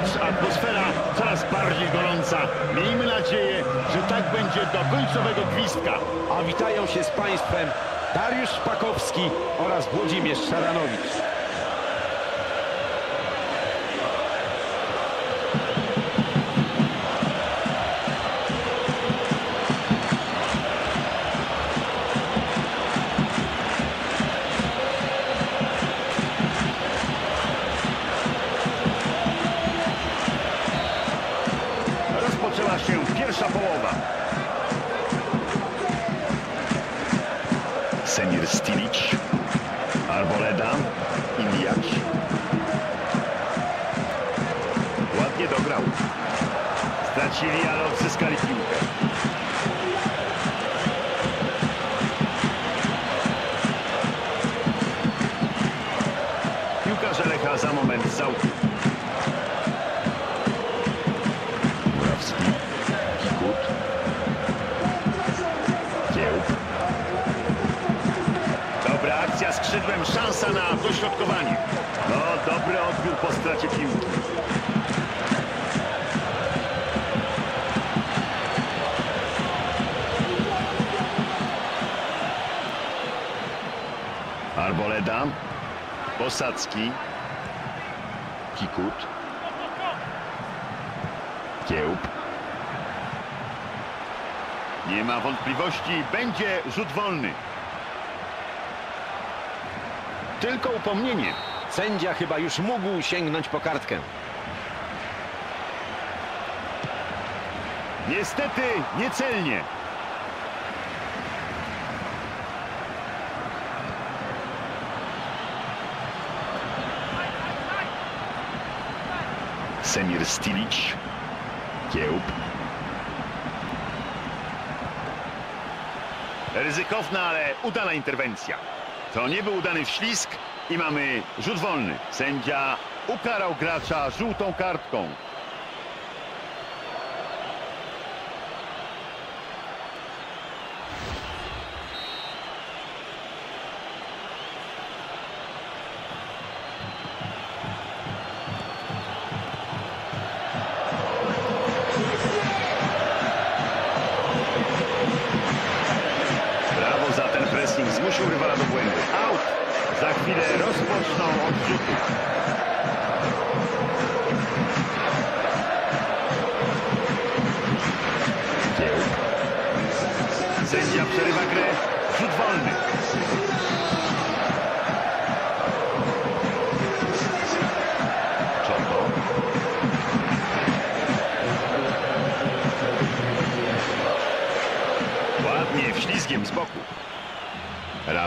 Atmosfera coraz bardziej gorąca. Miejmy nadzieję, że tak będzie do końcowego gwizdka. A witają się z Państwem Dariusz Szpakowski oraz Włodzimierz Szaranowicz. Semir Stilic, Arboleda, Iliak. Ładnie dograł. Stracili, ale odzyskali piłkę. Szansa na dośrodkowanie. No, dobry odbiór po stracie piłki. Arboleda, Posadzki, Kikut, Kiełb. Nie ma wątpliwości, będzie rzut wolny. Tylko upomnienie. Sędzia chyba już mógł sięgnąć po kartkę. Niestety niecelnie. Semir Stilic, Kiełb. Ryzykowna, ale udana interwencja. To nie był udany wślizg i mamy rzut wolny. Sędzia ukarał gracza żółtą kartką.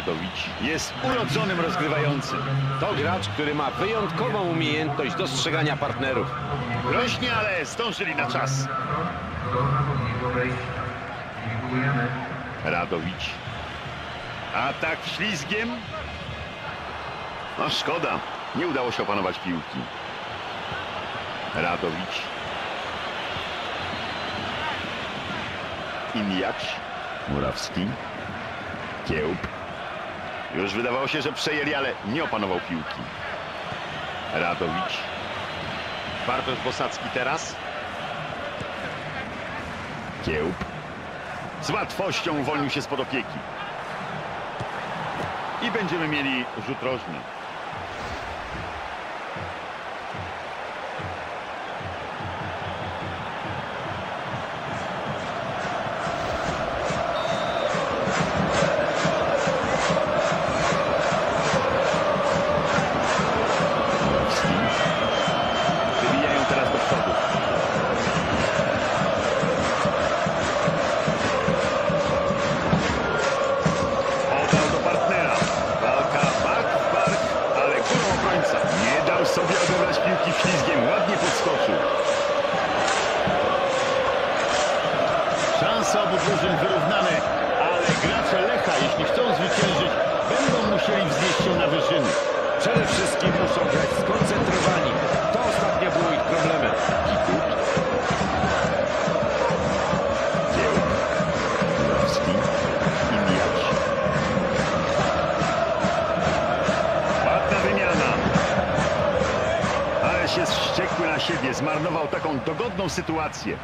Radowicz jest urodzonym rozgrywającym. To gracz, który ma wyjątkową umiejętność dostrzegania partnerów. Groźnie, ale zdążyli na czas. Radowicz. Atak ślizgiem. No szkoda, nie udało się opanować piłki. Radowicz. Iliak. Murawski. Kiełb. Już wydawało się, że przejęli, ale nie opanował piłki. Radowicz. Bartosz Bosacki teraz. Kiełb. Z łatwością uwolnił się spod opieki. I będziemy mieli rzut rożny. Zmarnował taką dogodną sytuację.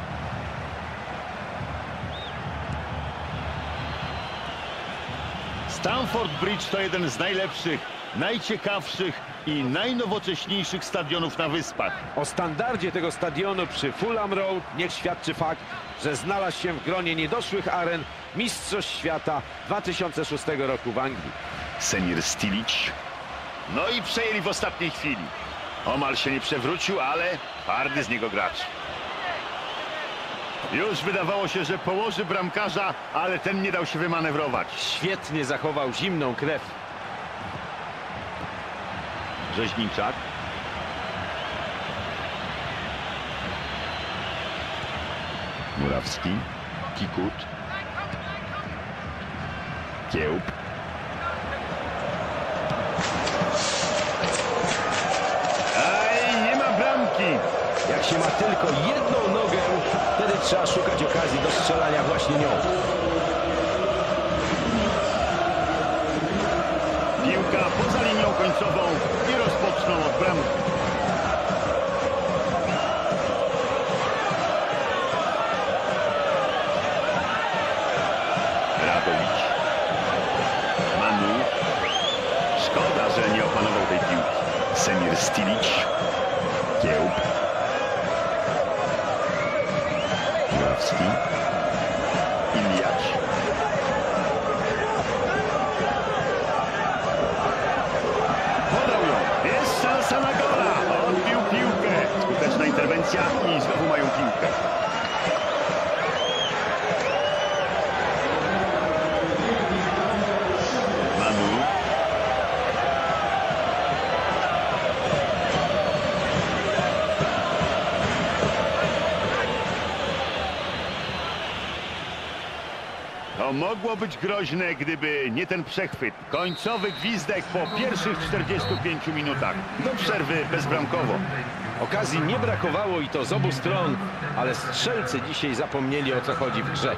Stamford Bridge to jeden z najlepszych, najciekawszych i najnowocześniejszych stadionów na Wyspach. O standardzie tego stadionu przy Fulham Road niech świadczy fakt, że znalazł się w gronie niedoszłych aren Mistrzostw Świata 2006 roku w Anglii. Senir Stilic. No i przejęli w ostatniej chwili. Omal się nie przewrócił, ale twardy z niego gracz. Już wydawało się, że położy bramkarza, ale ten nie dał się wymanewrować. Świetnie zachował zimną krew. Rzeźniczak. Murawski. Kikut. Kiełb. Ma tylko jedną nogę, wtedy trzeba szukać okazji do strzelania właśnie nią. Piłka poza linią końcową i rozpoczną od bramki. Murawski. Iliacz. Podał ją. Jest szansa na gola. Odbił piłkę. Skuteczna interwencja i Mogło być groźne, gdyby nie ten przechwyt. Końcowy gwizdek po pierwszych 45 minutach. Do przerwy bezbramkowo. Okazji nie brakowało i to z obu stron, ale strzelcy dzisiaj zapomnieli o co chodzi w grze.